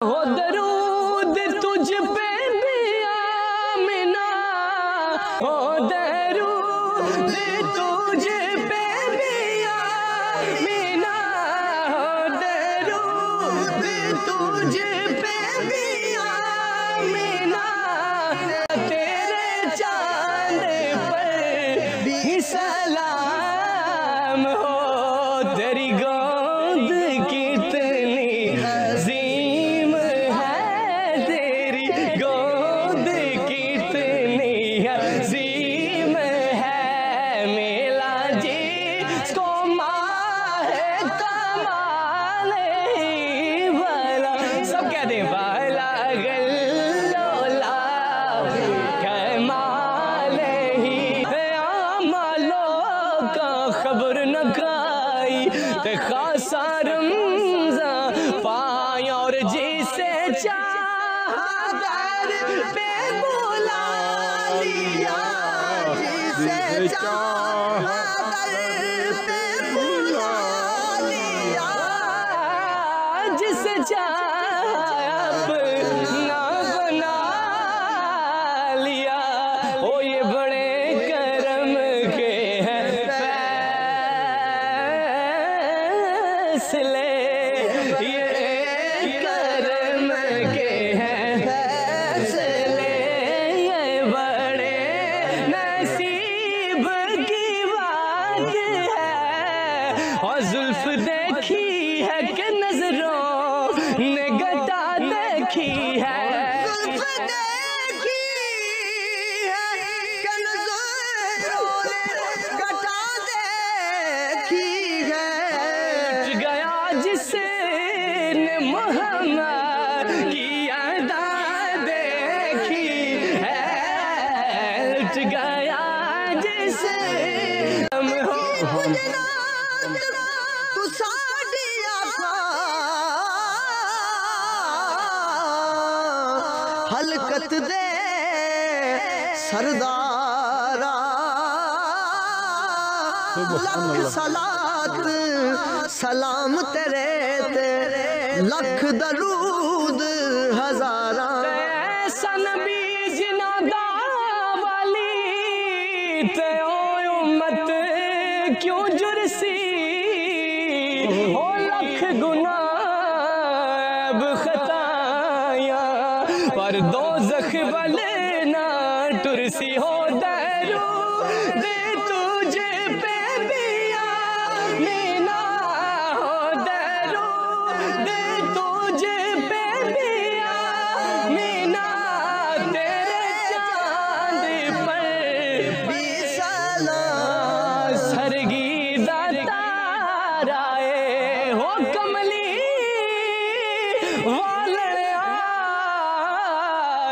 ہو درود تجھ پہ بھی آمنا ہو درود تجھ پہ بھی آمنا ہو درود تجھ پہ بھی آمنا تیرے چاند پر بھی سلام، ہو تیری جسے چاہا در پہ بلا لیا جسے چاہا در پہ بلا لیا جسے چاہا اپنا بنا لیا۔ او یہ بڑے کرم کے ہیں۔ فیصلے۔ یہ کہ نظروں نے گٹا دیکھی ہے۔ گیا جس نے محمد حلقت دے سردارا۔ لکھ سلات سلام تیرے تے لکھ درود ہزاراں۔ ایسا نبی جنا دا والی تے او امت کیوں جرسی؟ ہو لکھ گناہ پر دوزخ والے نہ ٹرسی ہو درو دے تجھے پہ بھی آمینا ہو درو دے تجھے پہ بھی آمینا تیرے چاند پر۔ بھی سلام سرگی تارا